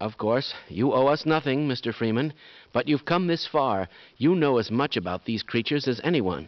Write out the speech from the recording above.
Of course, you owe us nothing, Mr. Freeman, but you've come this far. You know as much about these creatures as anyone.